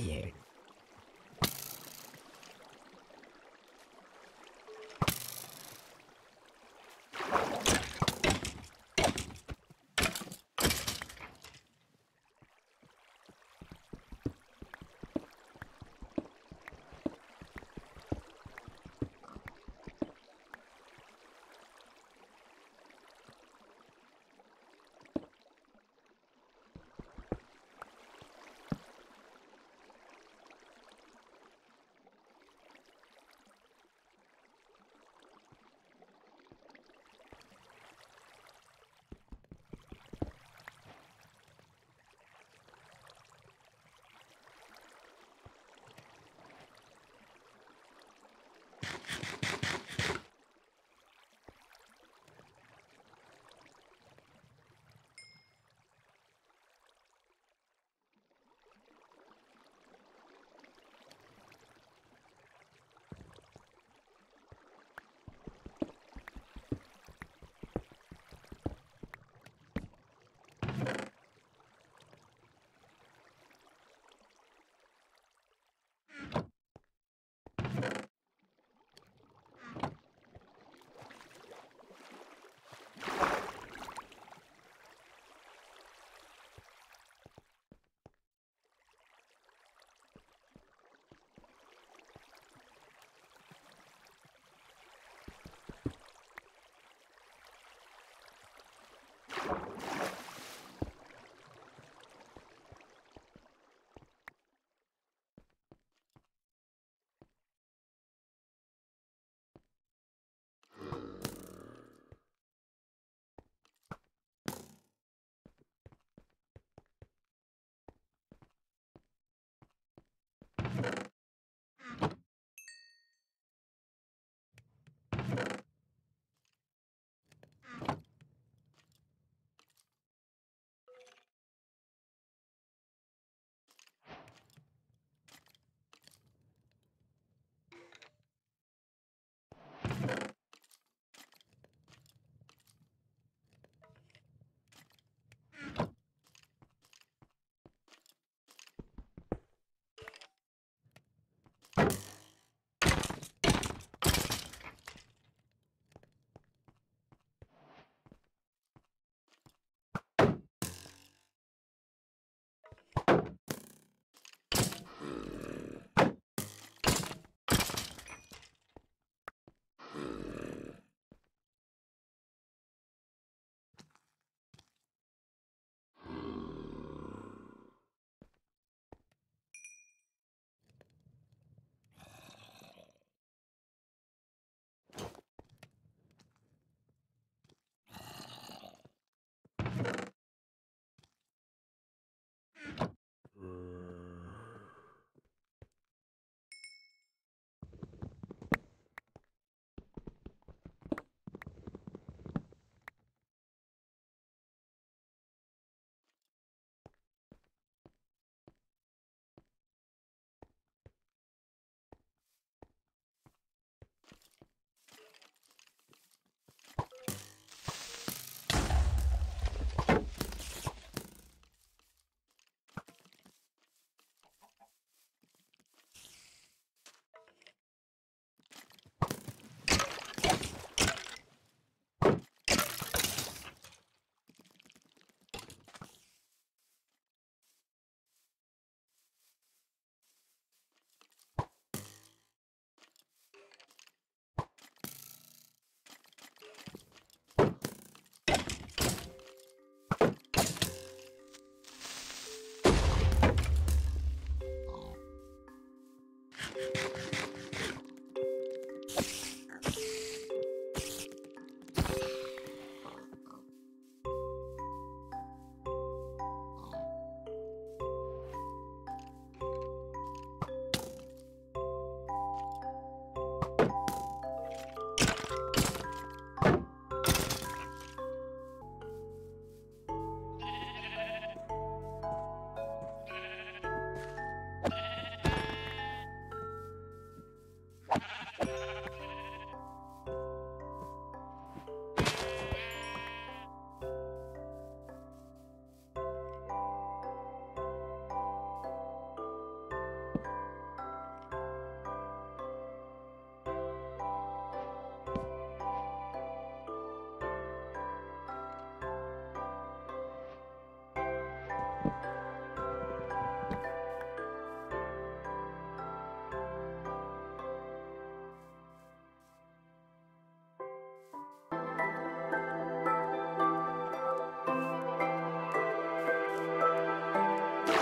here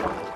you